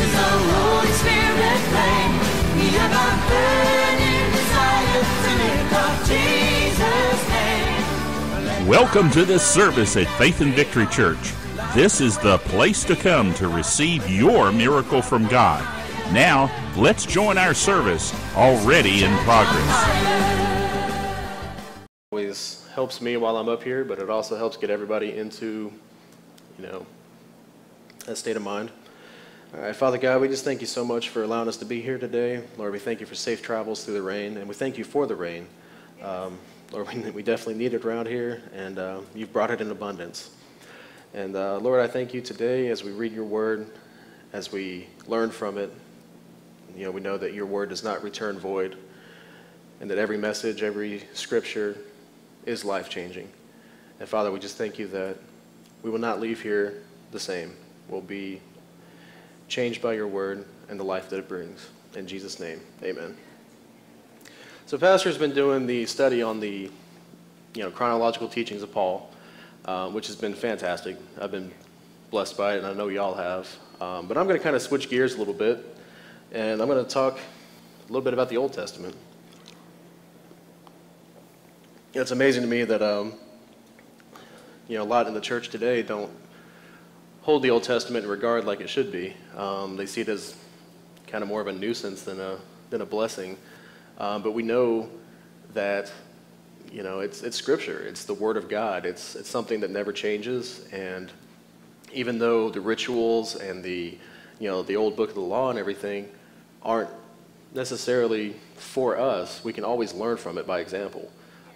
is the Holy Spirit flame. We have a burning desire to lift up Jesus' name. Welcome to this service at Faith and Victory Church. This is the place to come to receive your miracle from God. Now, let's join our service already in progress. always helps me while I'm up here, but it also helps get everybody into, you know, that state of mind. All right, Father God, we just thank you so much for allowing us to be here today. Lord, we thank you for safe travels through the rain, and we thank you for the rain. Um, Lord, we, we definitely need it around here, and uh, you've brought it in abundance. And uh, Lord, I thank you today as we read your word, as we learn from it. You know, we know that your word does not return void, and that every message, every scripture is life changing. And Father, we just thank you that we will not leave here the same. We'll be changed by your word and the life that it brings. In Jesus' name, amen. So, Pastor's been doing the study on the you know, chronological teachings of Paul, uh, which has been fantastic. I've been blessed by it, and I know y'all have. Um, but I'm going to kind of switch gears a little bit, and I'm going to talk a little bit about the Old Testament. It's amazing to me that um, you know a lot in the church today don't hold the Old Testament in regard like it should be. Um, they see it as kind of more of a nuisance than a than a blessing. Um, but we know that you know it's it's Scripture. It's the Word of God. It's it's something that never changes. And even though the rituals and the you know the old book of the law and everything aren't necessarily for us, we can always learn from it by example.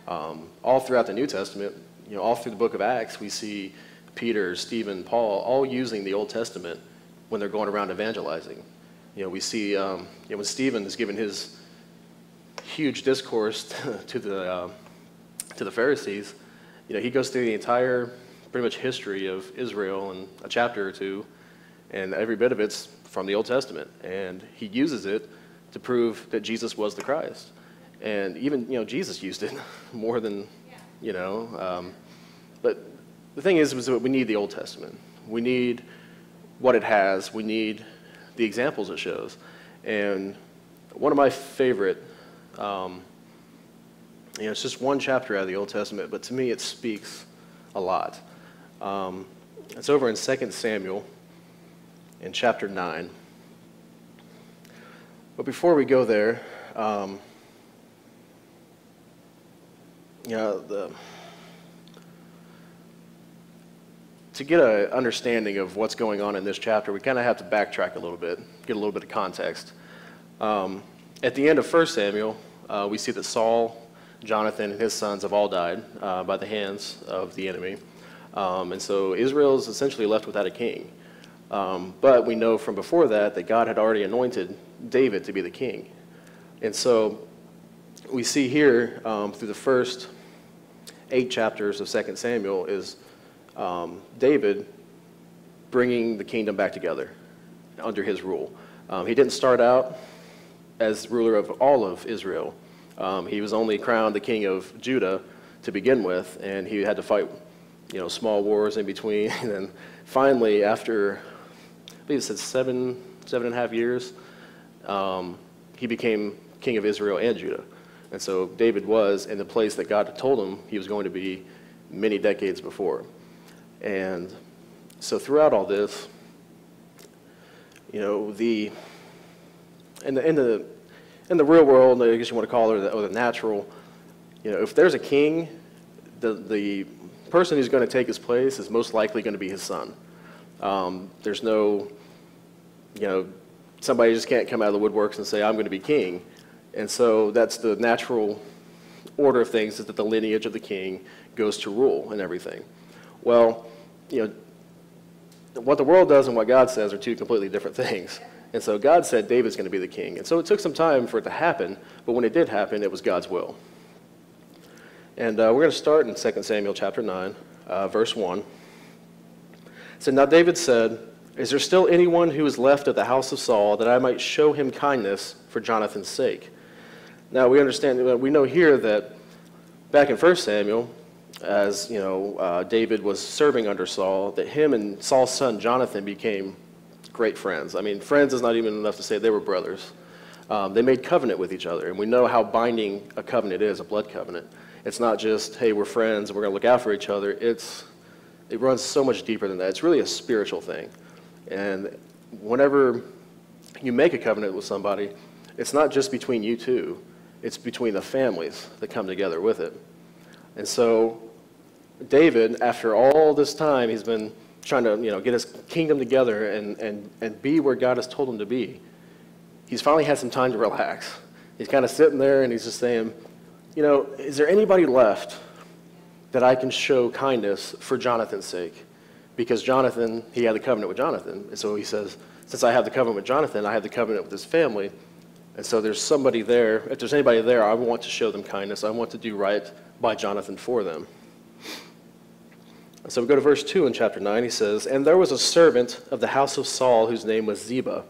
Um, all throughout the New Testament, you know, all through the book of Acts, we see Peter, Stephen, Paul, all using the Old Testament when they're going around evangelizing. You know, we see um, you know, when Stephen is giving his huge discourse to the uh, to the Pharisees, you know, he goes through the entire pretty much history of Israel in a chapter or two, and every bit of it's from the Old Testament, and he uses it to prove that Jesus was the Christ. And even you know Jesus used it more than you know. Um, but the thing is, is that we need the Old Testament. We need what it has. We need the examples it shows. And one of my favorite, um, you know, it's just one chapter out of the Old Testament, but to me it speaks a lot. Um, it's over in 2 Samuel in chapter 9. But before we go there, um, you know, the, to get an understanding of what's going on in this chapter, we kind of have to backtrack a little bit, get a little bit of context. Um, at the end of 1 Samuel, uh, we see that Saul, Jonathan, and his sons have all died uh, by the hands of the enemy. Um, and so Israel is essentially left without a king. Um, but we know from before that that God had already anointed David to be the king. And so we see here um, through the first eight chapters of 2 Samuel is um, David bringing the kingdom back together under his rule. Um, he didn't start out as ruler of all of Israel. Um, he was only crowned the king of Judah to begin with, and he had to fight, you know, small wars in between. And then finally, after I believe it said seven, seven and a half years, um, he became king of Israel and Judah. And so David was in the place that God had told him he was going to be many decades before. And so throughout all this, you know, the in the in the in the real world, I guess you want to call it, or the, or the natural, you know, if there's a king, the the person who's going to take his place is most likely going to be his son. Um, there's no, you know, somebody just can't come out of the woodworks and say, I'm going to be king. And so that's the natural order of things is that the lineage of the king goes to rule and everything. Well, you know, what the world does and what God says are two completely different things. And so God said David's going to be the king. And so it took some time for it to happen, but when it did happen, it was God's will. And uh, we're going to start in 2 Samuel chapter 9, uh, verse 1. It said, Now David said, Is there still anyone who is left of the house of Saul that I might show him kindness for Jonathan's sake? Now we understand, we know here that back in 1 Samuel, as you know, uh, David was serving under Saul, that him and Saul's son Jonathan became great friends. I mean, friends is not even enough to say they were brothers. Um, they made covenant with each other, and we know how binding a covenant is, a blood covenant. It's not just, hey, we're friends and we're going to look out for each other. It's, it runs so much deeper than that. It's really a spiritual thing. And whenever you make a covenant with somebody, it's not just between you two, it's between the families that come together with it. And so, David, after all this time, he's been trying to you know, get his kingdom together and, and, and be where God has told him to be. He's finally had some time to relax. He's kind of sitting there and he's just saying, you know, is there anybody left that I can show kindness for Jonathan's sake? Because Jonathan, he had the covenant with Jonathan. And so he says, since I have the covenant with Jonathan, I have the covenant with his family. And so there's somebody there. If there's anybody there, I want to show them kindness. I want to do right by Jonathan for them. So we go to verse 2 in chapter 9. He says, And there was a servant of the house of Saul whose name was Ziba.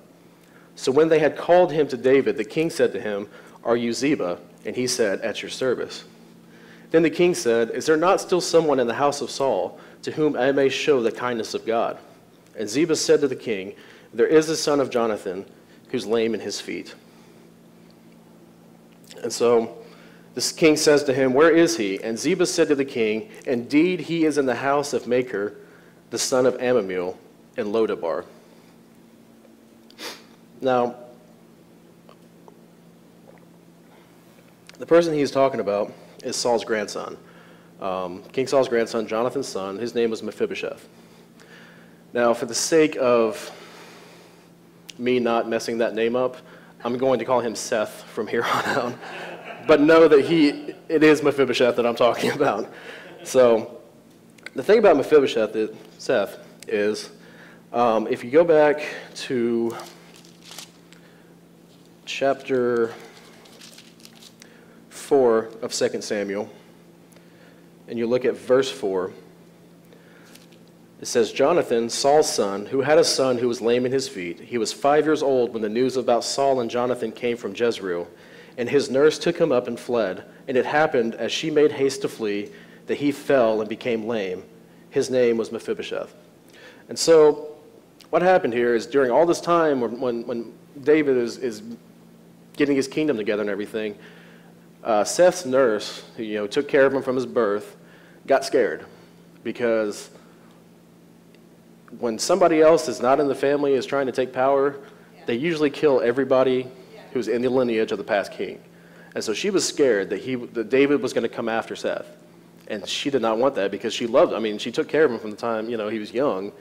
So when they had called him to David, the king said to him, Are you Ziba? And he said, At your service. Then the king said, Is there not still someone in the house of Saul to whom I may show the kindness of God? And Ziba said to the king, There is a son of Jonathan who's lame in his feet. And so this king says to him, Where is he? And Ziba said to the king, Indeed, he is in the house of Machir, the son of Ammiel, in Lodabar. Now, the person he's talking about is Saul's grandson. Um, King Saul's grandson, Jonathan's son, his name was Mephibosheth. Now, for the sake of me not messing that name up, I'm going to call him Seth from here on out. But know that he, it is Mephibosheth that I'm talking about. So, the thing about Mephibosheth, Seth, is um, if you go back to chapter 4 of 2 Samuel, and you look at verse 4, it says, Jonathan, Saul's son, who had a son who was lame in his feet, he was five years old when the news about Saul and Jonathan came from Jezreel. And his nurse took him up and fled. And it happened, as she made haste to flee, that he fell and became lame. His name was Mephibosheth. And so, what happened here is during all this time when, when David is, is getting his kingdom together and everything, uh, Seth's nurse, who you know, took care of him from his birth, got scared because when somebody else is not in the family is trying to take power, they usually kill everybody who's in the lineage of the past king. And so she was scared that, he, that David was going to come after Seth. And she did not want that because she loved, I mean, she took care of him from the time, you know, he was young.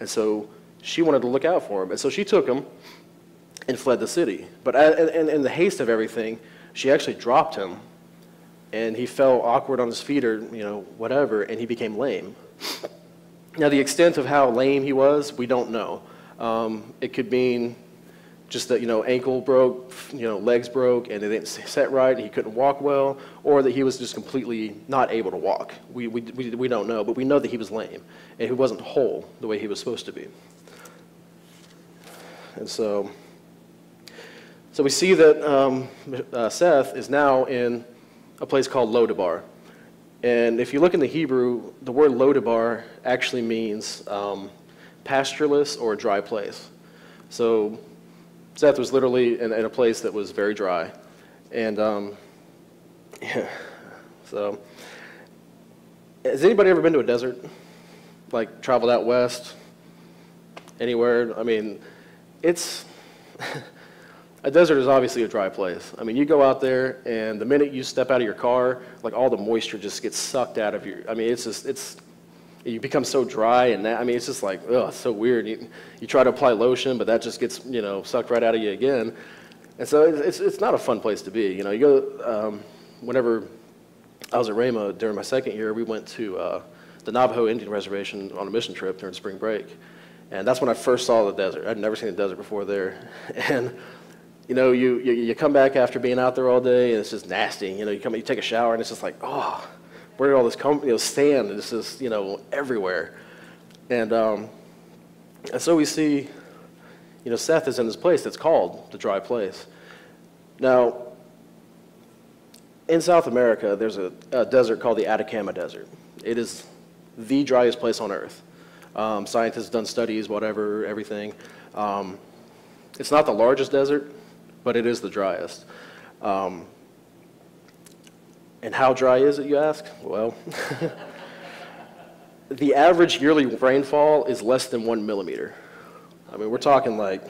And so she wanted to look out for him. And so she took him and fled the city. But in, in the haste of everything, she actually dropped him. And he fell awkward on his feet or, you know, whatever, and he became lame. Now, the extent of how lame he was, we don't know. Um, it could mean just that you know ankle broke, you know legs broke, and it didn't set right, and he couldn't walk well, or that he was just completely not able to walk. We, we, we, we don't know, but we know that he was lame, and he wasn't whole the way he was supposed to be. And so, so we see that um, uh, Seth is now in a place called Lodabar. And if you look in the Hebrew, the word Lodabar actually means um, pastureless or dry place. So Seth was literally in, in, a place that was very dry. And um, yeah, so has anybody ever been to a desert? Like traveled out west? Anywhere? I mean, it's a desert is obviously a dry place. I mean, you go out there, and the minute you step out of your car, like all the moisture just gets sucked out of your. I mean, it's just it's you become so dry and that, I mean, it's just like, oh, it's so weird. You, you try to apply lotion, but that just gets, you know, sucked right out of you again. And so it's, it's not a fun place to be. You know, you go, um, whenever I was at Rhema during my second year, we went to uh, the Navajo Indian Reservation on a mission trip during spring break. And that's when I first saw the desert. I'd never seen the desert before there. And, you know, you, you, you come back after being out there all day and it's just nasty. You know, you come, you take a shower and it's just like, oh, where did all this come, you know, stand? And this is, you know, everywhere. And, um, and so we see, you know, Seth is in this place that's called the dry place. Now, in South America, there's a, a desert called the Atacama Desert. It is the driest place on earth. Um, scientists have done studies, whatever, everything. Um, it's not the largest desert, but it is the driest. Um, and how dry is it, you ask? Well, the average yearly rainfall is less than one millimeter. I mean, we're talking like,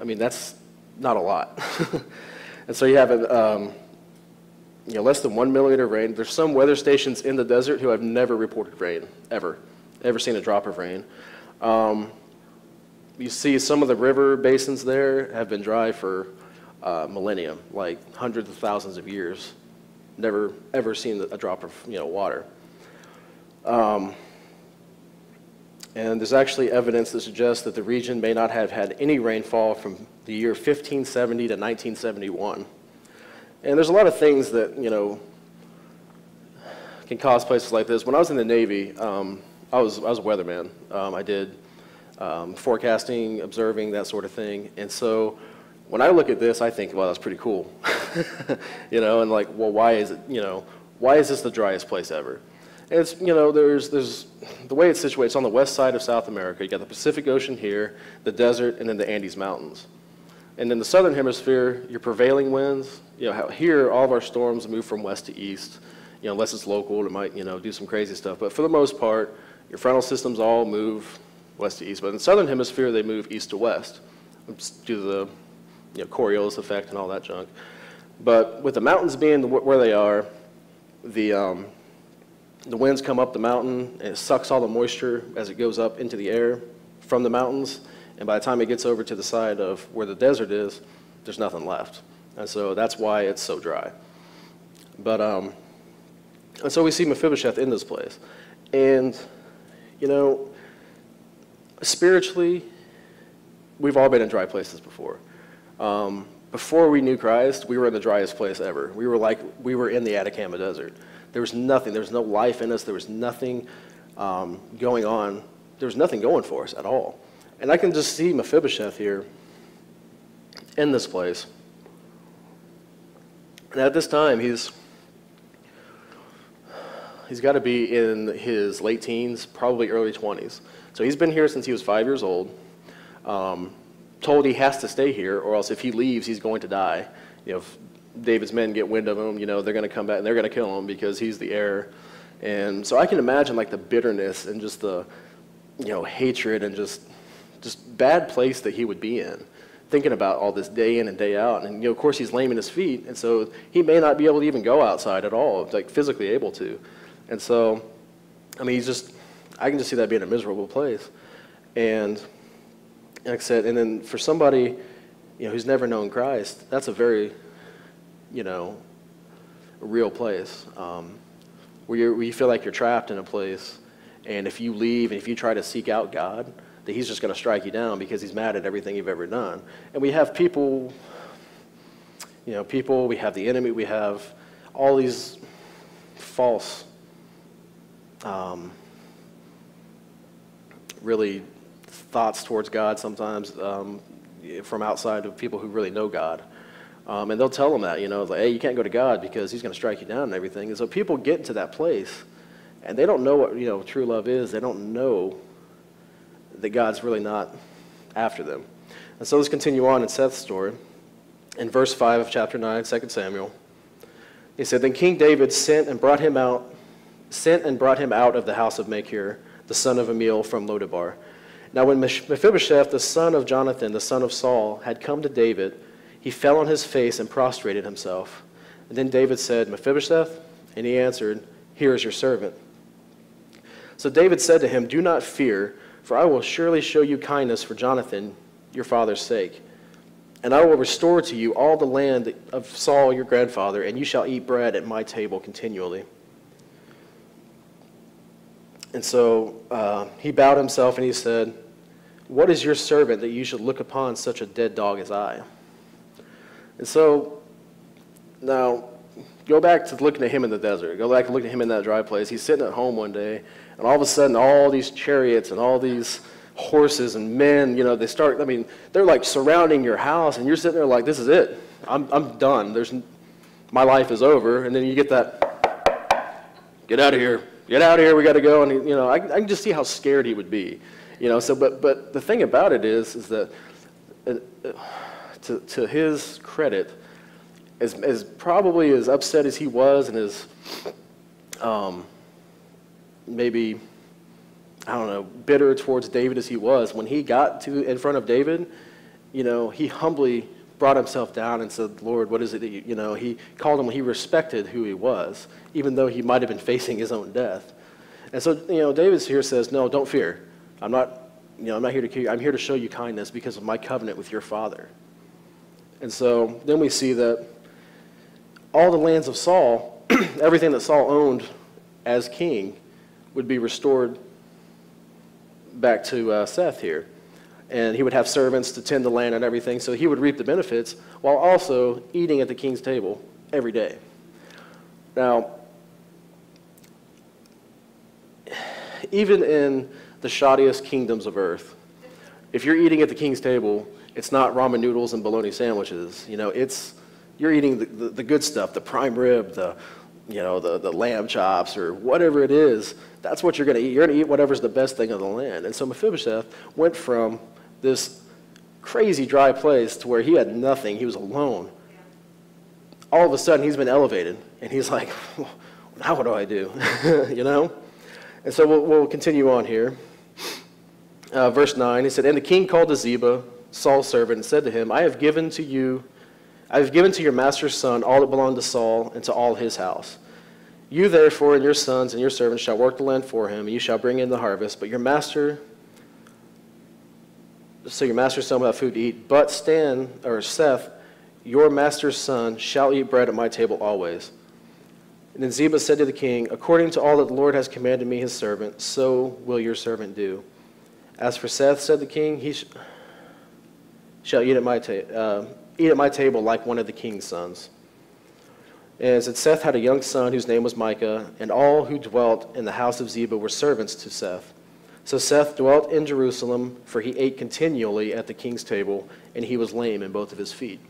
I mean, that's not a lot. and so you have a, um, you know, less than one millimeter of rain. There's some weather stations in the desert who have never reported rain, ever, ever seen a drop of rain. Um, you see some of the river basins there have been dry for uh, like hundreds of thousands of years. Never, ever seen a drop of, you know, water. Um, and there's actually evidence that suggests that the region may not have had any rainfall from the year 1570 to 1971. And there's a lot of things that, you know, can cause places like this. When I was in the Navy, um, I, was, I was a weatherman. Um, I did um, forecasting, observing, that sort of thing. And so when I look at this, I think, well, that's pretty cool. you know, and like, well, why is it, you know, why is this the driest place ever? It's, you know, there's, there's, the way it's situated, it's on the west side of South America. You got the Pacific Ocean here, the desert, and then the Andes Mountains. And in the southern hemisphere, your prevailing winds, you know, here, all of our storms move from west to east. You know, unless it's local, it might, you know, do some crazy stuff. But for the most part, your frontal systems all move west to east. But in the southern hemisphere, they move east to west due to the, you know, Coriolis effect and all that junk. But with the mountains being where they are, the, um, the winds come up the mountain and it sucks all the moisture as it goes up into the air from the mountains. And by the time it gets over to the side of where the desert is, there's nothing left. And so that's why it's so dry. But, um, and so we see Mephibosheth in this place. And, you know, spiritually, we've all been in dry places before. Um, before we knew Christ, we were in the driest place ever. We were like, we were in the Atacama Desert. There was nothing. There was no life in us. There was nothing um, going on. There was nothing going for us at all. And I can just see Mephibosheth here in this place. And at this time, he's he's got to be in his late teens, probably early 20s. So he's been here since he was five years old. Um, told he has to stay here, or else if he leaves, he's going to die. You know, David's men get wind of him, you know, they're going to come back and they're going to kill him because he's the heir. And so I can imagine like the bitterness and just the, you know, hatred and just, just bad place that he would be in, thinking about all this day in and day out. And, you know, of course he's lame in his feet, and so he may not be able to even go outside at all, like physically able to. And so, I mean, he's just, I can just see that being a miserable place. And said, and then for somebody, you know, who's never known Christ, that's a very you know, real place um, where, you where you feel like you're trapped in a place, and if you leave and if you try to seek out God, that He's just going to strike you down because He's mad at everything you've ever done. And we have people, you know, people, we have the enemy, we have all these false, um, really thoughts towards God sometimes um, from outside of people who really know God. Um, and they'll tell them that, you know, like, hey, you can't go to God because he's going to strike you down and everything. And so people get into that place and they don't know what, you know, true love is. They don't know that God's really not after them. And so let's continue on in Seth's story. In verse 5 of chapter 9, 2 Samuel, he said, Then King David sent and brought him out, sent and brought him out of the house of Machir, the son of Ammiel from Lodebar. Now when Mephibosheth, the son of Jonathan, the son of Saul, had come to David, he fell on his face and prostrated himself. And then David said, Mephibosheth? And he answered, Here is your servant. So David said to him, Do not fear, for I will surely show you kindness for Jonathan, your father's sake. And I will restore to you all the land of Saul your grandfather, and you shall eat bread at my table continually. And so uh, he bowed himself and he said, What is your servant that you should look upon such a dead dog as I? And so now go back to looking at him in the desert. Go back and look at him in that dry place. He's sitting at home one day, and all of a sudden, all these chariots and all these horses and men, you know, they start, I mean, they're like surrounding your house, and you're sitting there like, this is it. I'm, I'm done. There's, my life is over. And then you get that, get out of here. get out of here, we got to go. And, you know, I, I can just see how scared he would be. You know, so, but, but the thing about it is, is that uh, to, to his credit, as, as probably as upset as he was and as um, maybe, I don't know, bitter towards David as he was, when he got to in front of David, you know, he humbly brought himself down and said, Lord, what is it that you, you know, he called him, he respected who he was, even though he might have been facing his own death. And so, you know, David here says, no, don't fear. I'm not, you know, I'm not here to kill you. I'm here to show you kindness because of my covenant with your father. And so then we see that all the lands of Saul, everything that Saul owned as king, would be restored back to uh, Seth here and he would have servants to tend the land and everything, so he would reap the benefits while also eating at the king's table every day. Now, even in the shoddiest kingdoms of earth, if you're eating at the king's table, it's not ramen noodles and bologna sandwiches. You know, it's you're eating the, the, the good stuff, the prime rib, the you know, the, the lamb chops or whatever it is, that's what you're going to eat. You're going to eat whatever's the best thing of the land. And so Mephibosheth went from this crazy dry place to where he had nothing. He was alone. All of a sudden, he's been elevated, and he's like, well, now what do I do? you know? And so we'll, we'll continue on here. Uh, verse 9, he said, And the king called to Ziba, Saul's servant, and said to him, I have given to you, I have given to your master's son all that belonged to Saul and to all his house. You therefore and your sons and your servants shall work the land for him, and you shall bring in the harvest, but your master so your master's son will have food to eat. But Stan, or Seth, your master's son, shall eat bread at my table always. And then Ziba said to the king, According to all that the Lord has commanded me, his servant, so will your servant do. As for Seth, said the king, he sh- shall eat at, my uh, eat at my table like one of the king's sons. And said, Seth had a young son whose name was Micah, and all who dwelt in the house of Ziba were servants to Seth. So Seth dwelt in Jerusalem, for he ate continually at the king's table, and he was lame in both of his feet.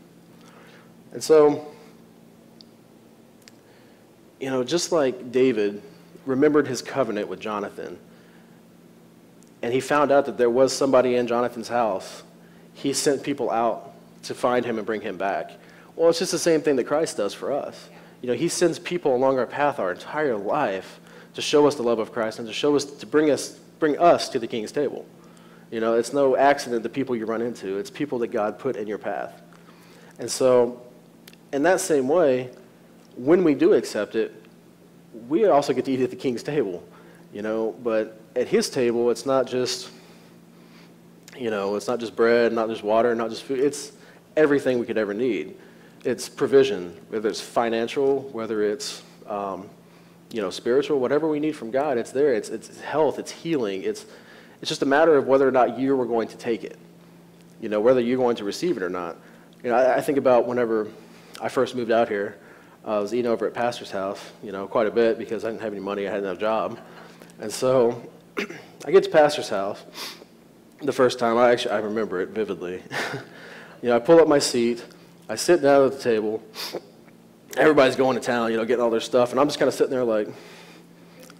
And so, you know, just like David remembered his covenant with Jonathan, and he found out that there was somebody in Jonathan's house, he sent people out to find him and bring him back. Well, it's just the same thing that Christ does for us. You know, he sends people along our path our entire life to show us the love of Christ and to show us, to bring us bring us to the king's table. You know, it's no accident the people you run into, it's people that God put in your path. And so, in that same way, when we do accept it, we also get to eat at the king's table, you know, but at his table, it's not just, you know, it's not just bread, not just water, not just food, it's everything we could ever need. It's provision, whether it's financial, whether it's um, you know, spiritual, whatever we need from God, it's there. It's, it's health, it's healing. It's, it's just a matter of whether or not you are going to take it, you know, whether you're going to receive it or not. You know, I, I think about whenever I first moved out here, I was eating over at pastor's house, you know, quite a bit because I didn't have any money, I had no job. And so I get to pastor's house the first time, I actually, I remember it vividly. you know, I pull up my seat, I sit down at the table, everybody's going to town, you know, getting all their stuff, and I'm just kind of sitting there like,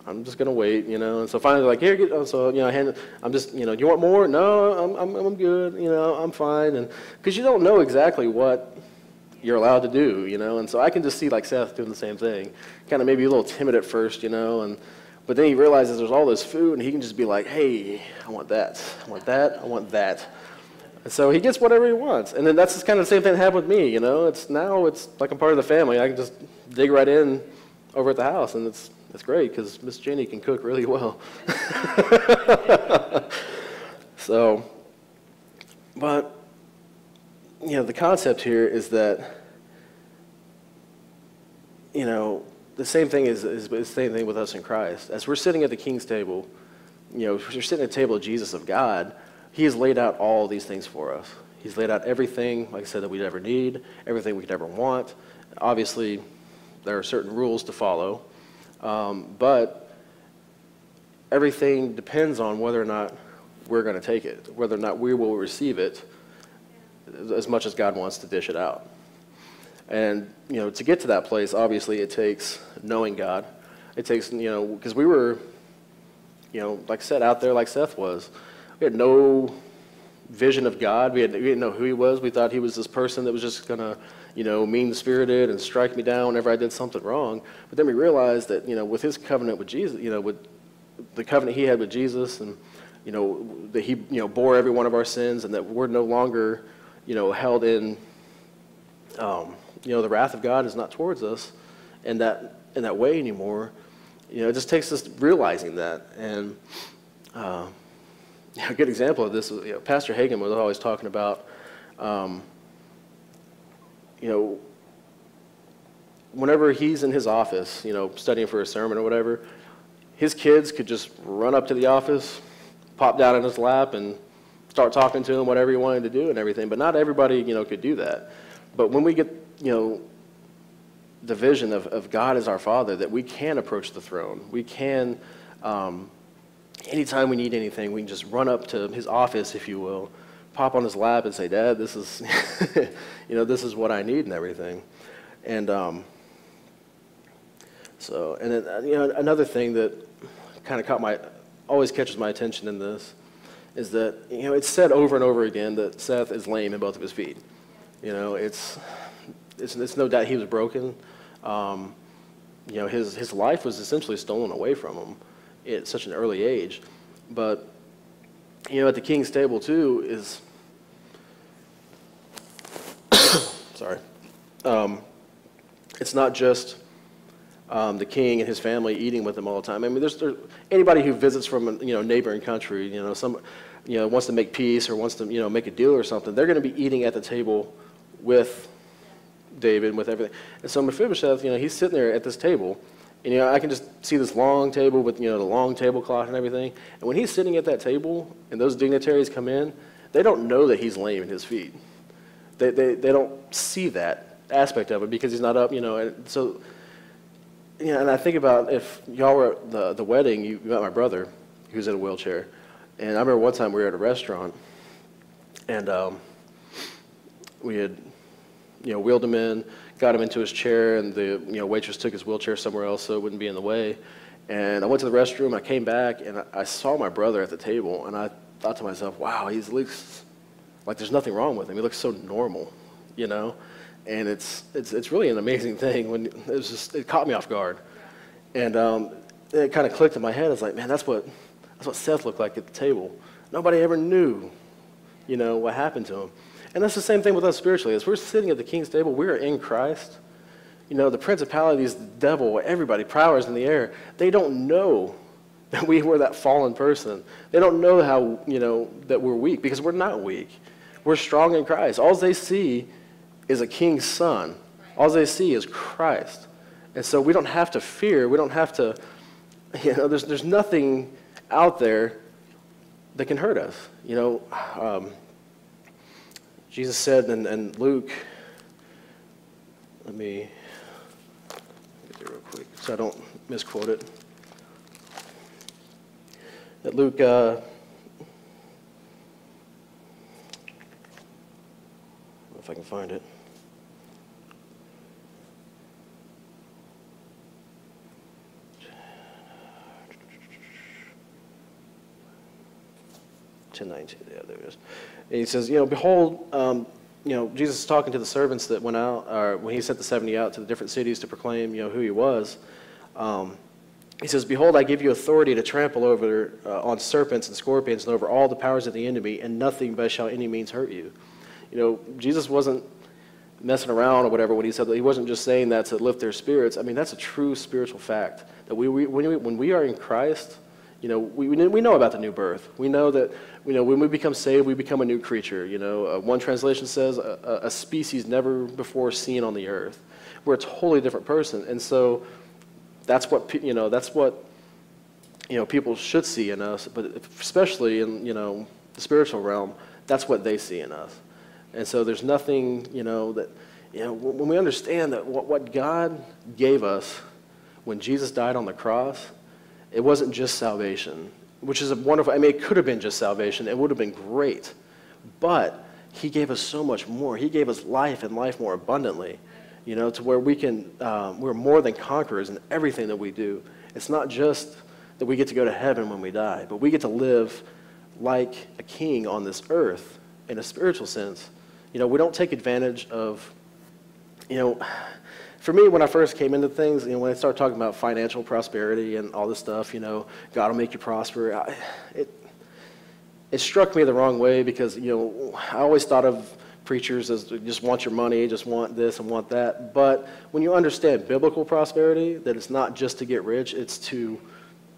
I'm just gonna wait, you know. And so finally, like, here, get, so you know, hand, I'm just, you know, do you want more? No, I'm, I'm, I'm good, you know, I'm fine, and because you don't know exactly what you're allowed to do, you know. And so I can just see like Seth doing the same thing, kind of maybe a little timid at first, you know, and but then he realizes there's all this food, and he can just be like, hey, I want that, I want that, I want that. And so he gets whatever he wants. And then that's kind of the same thing that happened with me, you know. It's now it's like I'm part of the family. I can just dig right in over at the house and it's it's great because Miss Jenny can cook really well. so but you know, the concept here is that you know, the same thing is, is, the same thing with us in Christ. As we're sitting at the king's table, you know, we're sitting at the table of Jesus of God, he has laid out all these things for us. He's laid out everything, like I said, that we'd ever need, everything we could ever want. Obviously, there are certain rules to follow, um, but everything depends on whether or not we're going to take it, whether or not we will receive it as much as God wants to dish it out. And, you know, to get to that place, obviously, it takes knowing God. It takes, you know, because we were, you know, like I said, out there like Seth was. We had no vision of God. We, had, we didn't know who he was. We thought he was this person that was just going to, you know, mean-spirited and strike me down whenever I did something wrong. But then we realized that, you know, with his covenant with Jesus, you know, with the covenant he had with Jesus and, you know, that he, you know, bore every one of our sins and that we're no longer, you know, held in, um, you know, the wrath of God is not towards us in that, in that way anymore. You know, it just takes us realizing that. And, uh, a good example of this, you know, Pastor Hagin was always talking about, um, you know, whenever he's in his office, you know, studying for a sermon or whatever, his kids could just run up to the office, pop down in his lap, and start talking to him, whatever he wanted to do and everything. But not everybody, you know, could do that. But when we get, you know, the vision of, of God as our Father, that we can approach the throne, we can, um, anytime we need anything, we can just run up to his office, if you will, pop on his lap and say, Dad, this is, you know, this is what I need and everything. And um, so, and then, uh, you know, another thing that kind of caught my, always catches my attention in this is that, you know, it's said over and over again that Seth is lame in both of his feet. You know, it's, it's, it's no doubt he was broken. Um, you know, his, his life was essentially stolen away from him at such an early age. But, you know, at the king's table, too, is, sorry, um, it's not just um, the king and his family eating with him all the time. I mean, there's, there, anybody who visits from a you know, neighboring country, you know, some, you know, wants to make peace or wants to, you know, make a deal or something, they're going to be eating at the table with David, with everything. And so Mephibosheth, you know, he's sitting there at this table, and, you know, I can just see this long table with, you know, the long tablecloth and everything. And when he's sitting at that table and those dignitaries come in, they don't know that he's lame in his feet. They, they, they don't see that aspect of it because he's not up, you know. And so, you know, and I think about if y'all were at the, the wedding, you met my brother, who was in a wheelchair. And I remember one time we were at a restaurant, and um, we had, you know, wheeled him in, got him into his chair, and the you know waitress took his wheelchair somewhere else so it wouldn't be in the way. And I went to the restroom. I came back, and I, saw my brother at the table, and I thought to myself, "Wow, he looks like there's nothing wrong with him. He looks so normal, you know." And it's it's it's really an amazing thing when it was just it caught me off guard, and um, it kind of clicked in my head. I was like, "Man, that's what that's what Seth looked like at the table. Nobody ever knew, you know, what happened to him." And that's the same thing with us spiritually. As we're sitting at the king's table, we are in Christ. You know, the principalities, the devil, everybody, powers in the air, they don't know that we were that fallen person. They don't know how, you know, that we're weak because we're not weak. We're strong in Christ. All they see is a king's son. All they see is Christ. And so we don't have to fear. We don't have to, you know, there's, there's nothing out there that can hurt us. You know, um, Jesus said and, in Luke, let me get there real quick so I don't misquote it. That Luke, uh, if I can find it. Ten nineteen. Yeah, there it is. And he says, you know, behold, um, you know, Jesus is talking to the servants that went out, or when he sent the 70 out to the different cities to proclaim, you know, who he was. Um, he says, Behold, I give you authority to trample over uh, on serpents and scorpions and over all the powers of the enemy, and nothing by shall any means hurt you. You know, Jesus wasn't messing around or whatever when he said that. He wasn't just saying that to lift their spirits. I mean, that's a true spiritual fact. That we, we, when, we when we are in Christ, you know, we, we know about the new birth. We know that, you know, when we become saved, we become a new creature. You know, uh, one translation says a, a species never before seen on the earth. We're a totally different person. And so that's what, you know, that's what, you know, people should see in us, but especially in, you know, the spiritual realm, that's what they see in us. And so there's nothing, you know, that, you know, when we understand that what, what God gave us when Jesus died on the cross, it wasn't just salvation, which is a wonderful, I mean, it could have been just salvation. It would have been great. But he gave us so much more. He gave us life and life more abundantly, you know, to where we can, um, we're more than conquerors in everything that we do. It's not just that we get to go to heaven when we die, but we get to live like a king on this earth in a spiritual sense. You know, we don't take advantage of, you know, for me, when I first came into things, you know, when I started talking about financial prosperity and all this stuff, you know, God will make you prosper, I, it, it struck me the wrong way because, you know, I always thought of preachers as just want your money, just want this and want that. But when you understand biblical prosperity, that it's not just to get rich, it's to,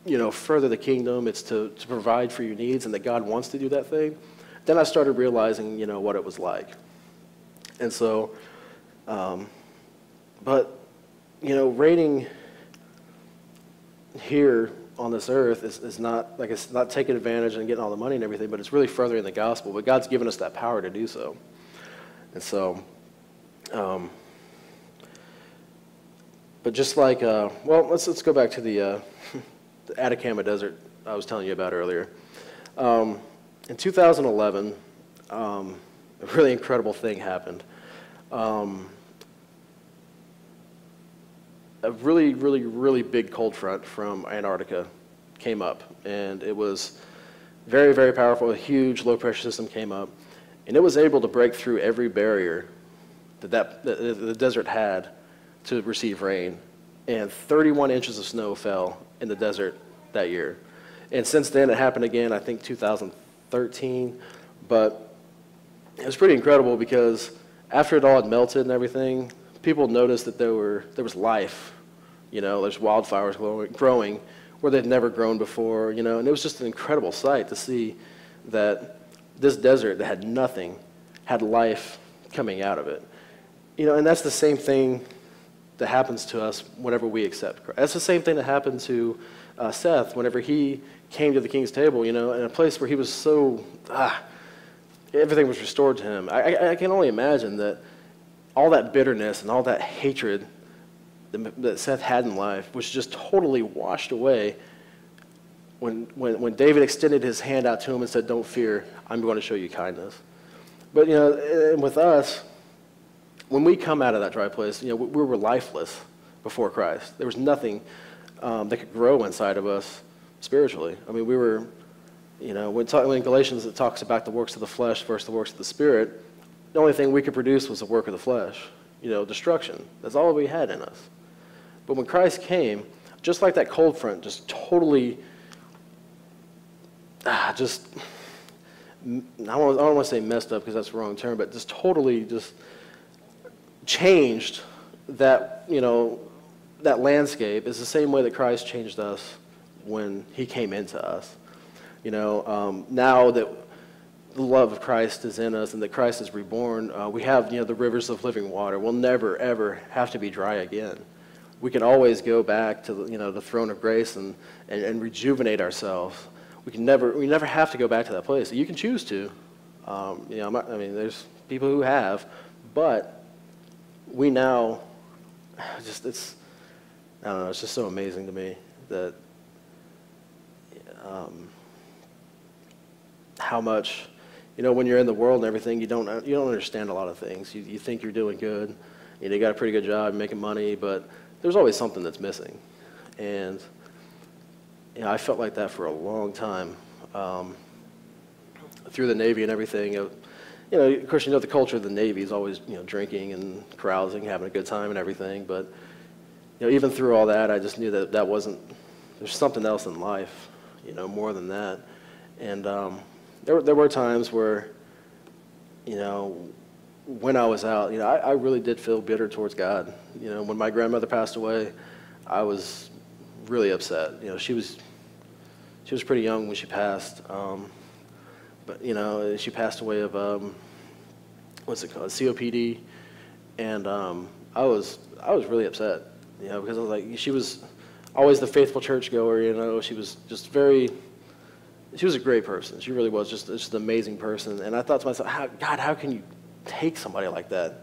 you know, further the kingdom, it's to, to provide for your needs, and that God wants to do that thing, then I started realizing, you know, what it was like. And so, um, but, you know, reigning here on this earth is, is not, like, it's not taking advantage and getting all the money and everything, but it's really furthering the gospel. But God's given us that power to do so. And so, um, but just like, uh, well, let's, let's go back to the, uh, the Atacama Desert I was telling you about earlier. Um, in 2011, um, a really incredible thing happened. Um, a really, really, really big cold front from Antarctica came up, and it was very, very powerful. A huge low pressure system came up, and it was able to break through every barrier that, that, that the desert had to receive rain. And 31 inches of snow fell in the desert that year. And since then, it happened again, I think 2013. But it was pretty incredible because after it all had melted and everything, people noticed that there, were, there was life. You know, there's wildflowers growing, growing where they'd never grown before, you know, and it was just an incredible sight to see that this desert that had nothing had life coming out of it. You know, and that's the same thing that happens to us whenever we accept Christ. That's the same thing that happened to uh, Seth whenever he came to the king's table, you know, in a place where he was so, ah, everything was restored to him. I, I, I can only imagine that all that bitterness and all that hatred that, Seth had in life was just totally washed away when, when, when David extended his hand out to him and said, Don't fear, I'm going to show you kindness. But, you know, with us, when we come out of that dry place, you know, we, we were lifeless before Christ. There was nothing um, that could grow inside of us spiritually. I mean, we were, you know, when, talk, when Galatians it talks about the works of the flesh versus the works of the spirit, the only thing we could produce was the work of the flesh, you know, destruction. That's all we had in us. But when Christ came, just like that cold front, just totally ah, just, I don't, want to say messed up because that's the wrong term, but just totally just changed that, you know, that landscape is the same way that Christ changed us when he came into us. You know, um, now that the love of Christ is in us and that Christ is reborn, uh, we have, you know, the rivers of living water. We'll never, ever have to be dry again. We can always go back to, you know, the throne of grace and, and, and rejuvenate ourselves we can never we never have to go back to that place. You can choose to. Um, you know, i mean, there's people who have, but we now just it's I don't know. It's just so amazing to me that um, how much you know when you're in the world and everything you don't you don't understand a lot of things. You, you think you're doing good, you, know, you got a pretty good job, making money, but there's always something that's missing, and you know, I felt like that for a long time. Um, through the Navy and everything, you know, of course, you know the culture of the Navy is always, you know, drinking and carousing, having a good time and everything. But, you know, even through all that, I just knew that that wasn't, there's something else in life, you know, more than that. And um, there, there were times where, you know, when I was out, you know, I, I really did feel bitter towards God. You know, when my grandmother passed away, I was really upset. You know, she was she was pretty young when she passed. Um, but you know, she passed away of um, what's it called, COPD, and um, I was I was really upset. You know, because I was like, she was always the faithful churchgoer. You know, she was just very. She was a great person. She really was just just an amazing person. And I thought to myself, how, God, how can you take somebody like that?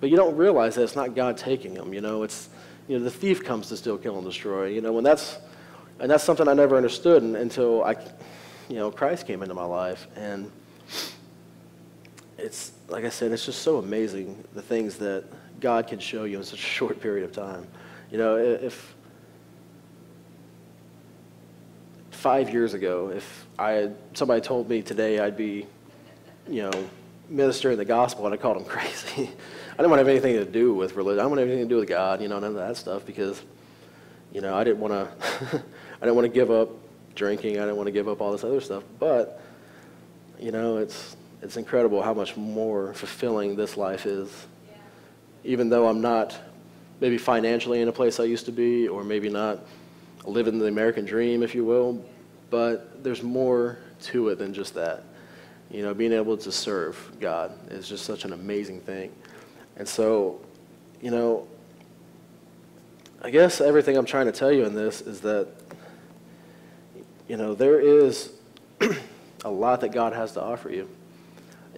But you don't realize that it's not God taking them. You know, it's you know the thief comes to steal, kill, and destroy. You know, when that's and that's something I never understood until I, you know, Christ came into my life. And it's, like I said, it's just so amazing the things that God can show you in such a short period of time. You know, if, five years ago, if I had, somebody told me today I'd be, you know, ministering the gospel, and I'd have called them crazy. I didn't want to have anything to do with religion. I didn't want to have anything to do with God, you know, none of that stuff because, you know, I didn't want to, I didn't want to give up drinking. I didn't want to give up all this other stuff. But, you know, it's, it's incredible how much more fulfilling this life is. Even though I'm not maybe financially in a place I used to be, or maybe not living the American dream, if you will, but there's more to it than just that. You know, being able to serve God is just such an amazing thing. And so, you know, I guess everything I'm trying to tell you in this is that, you know, there is a lot that God has to offer you.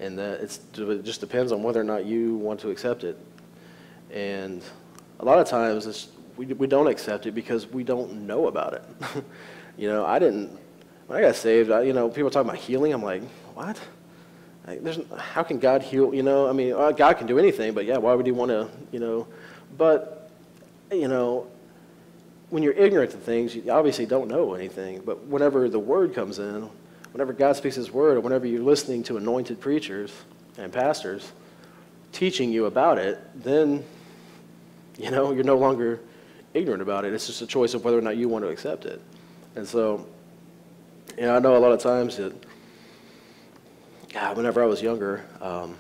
And that it's, it just depends on whether or not you want to accept it. And a lot of times it's, we, we don't accept it because we don't know about it. you know, I didn't, when I got saved, I, you know, people talk about healing. I'm like, what? Like, there's, how can God heal? You know, I mean, uh, God can do anything, but yeah, why would He want to, you know? But, you know, when you're ignorant to things, you obviously don't know anything. But whenever the Word comes in, whenever God speaks His Word, or whenever you're listening to anointed preachers and pastors teaching you about it, then, you know, you're no longer ignorant about it. It's just a choice of whether or not you want to accept it. And so, you know, I know a lot of times that, God, whenever I was younger, um,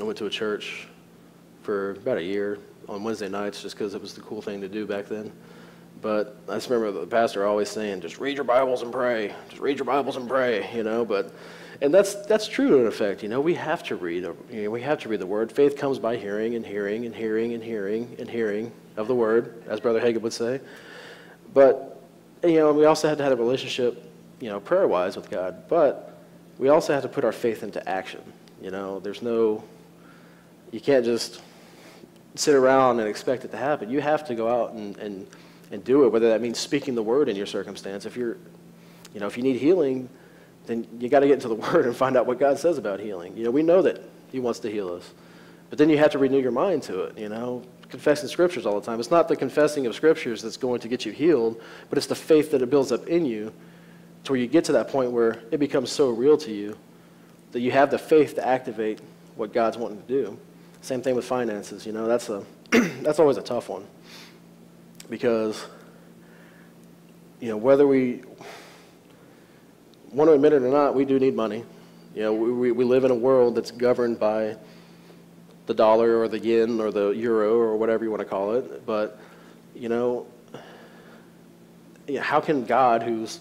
I went to a church for about a year on Wednesday nights just because it was the cool thing to do back then. But I just remember the pastor always saying, just read your Bibles and pray. Just read your Bibles and pray, you know. But, and that's, that's true in effect, you know. We have to read, uh, you know, we have to read the Word. Faith comes by hearing and hearing and hearing and hearing and hearing of the Word, as Brother Hagin would say. But, you know, we also had to have a relationship, you know, prayer-wise with God. But we also have to put our faith into action. You know, there's no, you can't just sit around and expect it to happen. You have to go out and, and, and do it, whether that means speaking the word in your circumstance. If you're, you know, if you need healing, then you got to get into the word and find out what God says about healing. You know, we know that he wants to heal us. But then you have to renew your mind to it, you know, confessing scriptures all the time. It's not the confessing of scriptures that's going to get you healed, but it's the faith that it builds up in you to where you get to that point where it becomes so real to you that you have the faith to activate what God's wanting to do. Same thing with finances, you know, that's, a, that's always a tough one because, you know, whether we want to admit it or not, we do need money. You know, we, we live in a world that's governed by the dollar or the yen or the euro or whatever you want to call it. But, you know, how can God, who's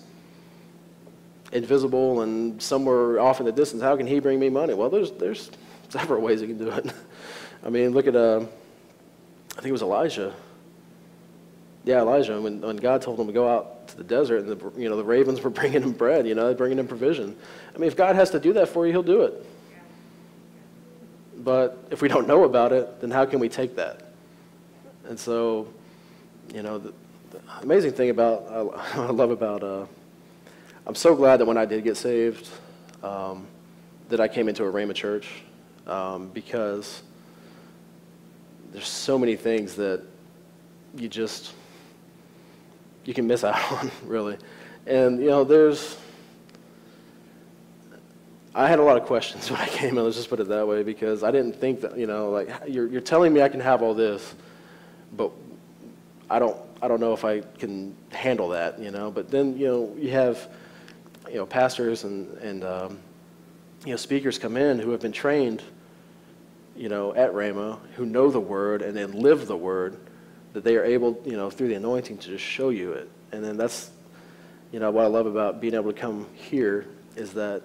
invisible and somewhere off in the distance, how can he bring me money? Well, there's, there's several ways he can do it. I mean, look at, uh, I think it was Elijah. Yeah, Elijah, when, when God told him to go out to the desert and the, you know, the ravens were bringing him bread, you know, bringing him provision. I mean, if God has to do that for you, he'll do it. But if we don't know about it, then how can we take that? And so, you know, the, the amazing thing about, I, I love about, uh, I'm so glad that when I did get saved, um, that I came into a Rhema church um, because there's so many things that you just, you can miss out on, really. And, you know, there's, I had a lot of questions when I came in, let's just put it that way, because I didn't think that, you know, like, you're, you're telling me I can have all this, but I don't, I don't know if I can handle that, you know. But then, you know, you have, you know, pastors and, and um, you know, speakers come in who have been trained, you know, at Rhema, who know the Word and then live the Word, that they are able, you know, through the anointing to just show you it. And then that's, you know, what I love about being able to come here is that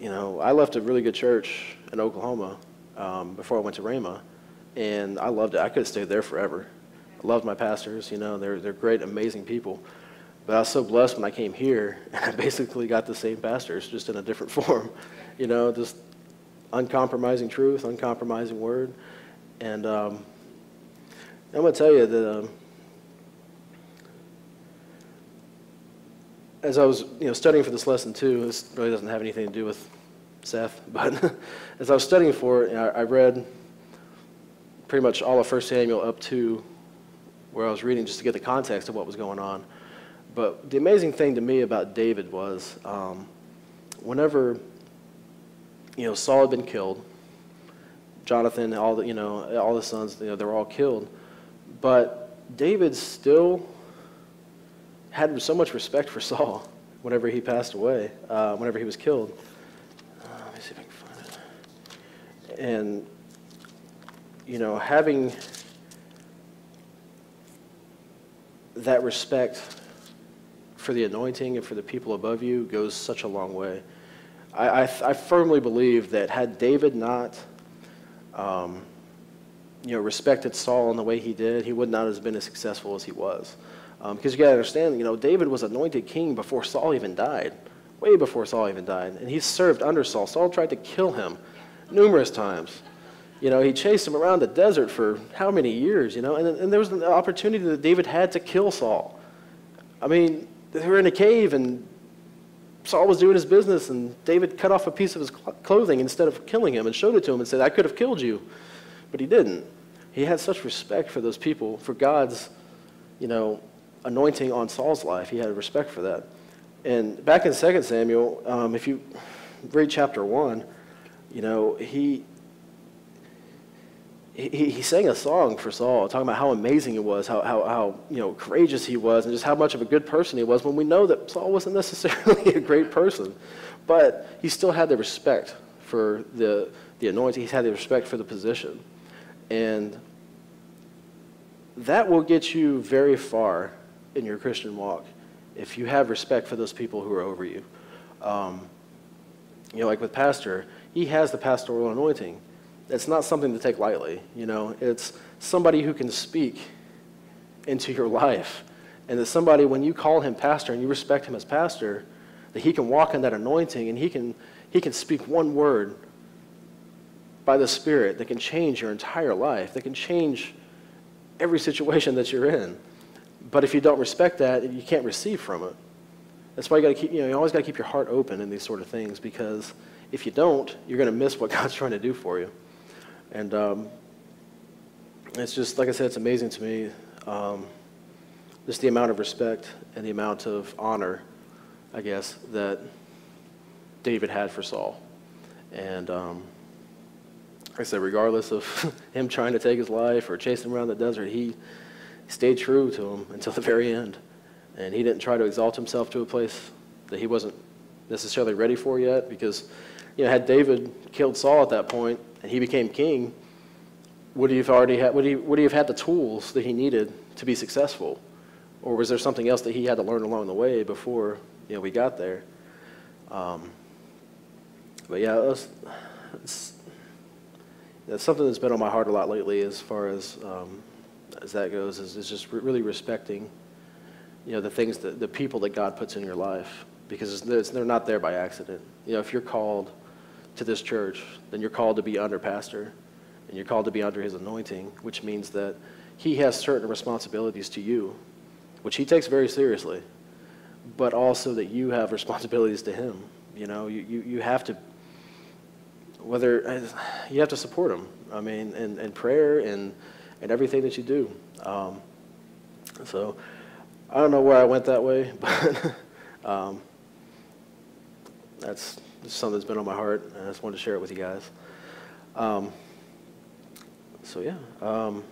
you know, I left a really good church in Oklahoma um, before I went to Rhema, and I loved it. I could have stayed there forever. I loved my pastors, you know, they're, they're great, amazing people. But I was so blessed when I came here, and I basically got the same pastors, just in a different form. You know, just uncompromising truth, uncompromising word. And um, I'm going to tell you that um, as I was you know, studying for this lesson too, this really doesn't have anything to do with Seth, but as I was studying for it, I, I read pretty much all of 1 Samuel up to where I was reading just to get the context of what was going on. But the amazing thing to me about David was um, whenever you know Saul had been killed, Jonathan, all the you know all the sons, you know, they were all killed, but David still had so much respect for Saul whenever he passed away, uh, whenever he was killed. Uh, let me see if I can find it. And you know, having that respect for the anointing and for the people above you goes such a long way. I, I, I firmly believe that had David not, um, you know, respected Saul in the way he did, he would not have been as successful as he was. Um, because you got to understand, you know, David was anointed king before Saul even died, way before Saul even died, and he served under Saul. Saul tried to kill him numerous times. You know, he chased him around the desert for how many years, you know? And, and there was an opportunity that David had to kill Saul. I mean, they were in a cave and Saul was doing his business and David cut off a piece of his clothing instead of killing him and showed it to him and said, I could have killed you. But he didn't. He had such respect for those people, for God's, you know, anointing on Saul's life. He had respect for that. And back in 2 Samuel, um, if you read chapter 1, you know, he, he, he sang a song for Saul, talking about how amazing he was, how, how, how you know, courageous he was, and just how much of a good person he was, when we know that Saul wasn't necessarily a great person. But he still had the respect for the, the anointing, he had the respect for the position. And that will get you very far in your Christian walk if you have respect for those people who are over you. Um, you know, like with Pastor, he has the pastoral anointing it's not something to take lightly. You know, it's somebody who can speak into your life. And that somebody, when you call him pastor and you respect him as pastor, that he can walk in that anointing and he can, he can speak one word by the Spirit that can change your entire life, that can change every situation that you're in. But if you don't respect that, you can't receive from it. That's why you got to keep, you know, you always got to keep your heart open in these sort of things because if you don't, you're going to miss what God's trying to do for you. And um, it's just, like I said, it's amazing to me, um, just the amount of respect and the amount of honor, I guess, that David had for Saul. And um, I said, regardless of him trying to take his life or chasing him around the desert, he stayed true to him until the very end. And he didn't try to exalt himself to a place that he wasn't necessarily ready for yet because, you know, had David killed Saul at that point, and he became king, would he have already had, would he, would he have had the tools that he needed to be successful? Or was there something else that he had to learn along the way before you know, we got there? Um, but yeah, it's, it's, it's, something that's been on my heart a lot lately as far as, um, as that goes, is, is just really respecting you know, the things, that, the people that God puts in your life because they're not there by accident. You know, if you're called to this church, then you're called to be under pastor and you're called to be under his anointing, which means that he has certain responsibilities to you, which he takes very seriously, but also that you have responsibilities to him. You know, you, you, you have to, whether, you have to support them, I mean, in, in prayer and, and everything that you do. Um, so, I don't know where I went that way, but um, that's something that's been on my heart, and I just wanted to share it with you guys. Um, so yeah, um,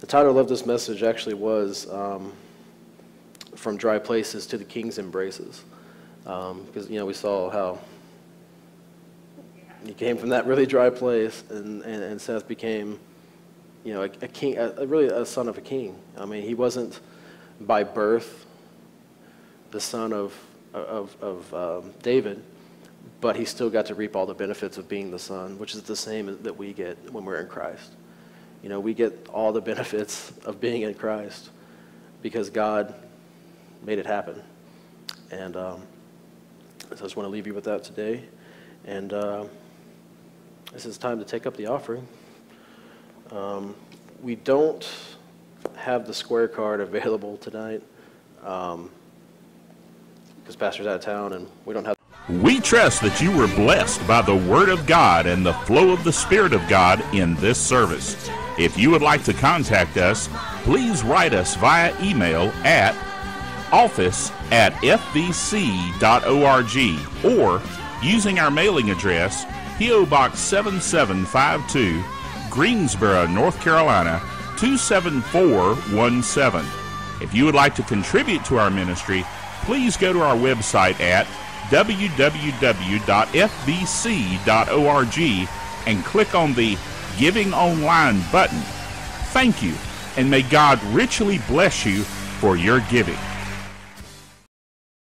the title of this message actually was um, "From Dry Places to the King's Embraces," because um, you know we saw how he came from that really dry place, and, and, and Seth became, you know, a, a king, a, a really a son of a king. I mean, he wasn't by birth the son of of, of um, David, but he still got to reap all the benefits of being the son, which is the same that we get when we're in Christ. You know, we get all the benefits of being in Christ because God made it happen. And um, so I just want to leave you with that today. And uh, this is time to take up the offering. Um, we don't have the square card available tonight. Um, because Pastor's out of town and we don't have. We trust that you were blessed by the Word of God and the flow of the Spirit of God in this service. If you would like to contact us, please write us via email at office at fvc.org or using our mailing address, P.O. Box 7752, Greensboro, North Carolina 27417. If you would like to contribute to our ministry, please go to our website at www.fvc.org and click on the Giving Online button. Thank you, and may God richly bless you for your giving.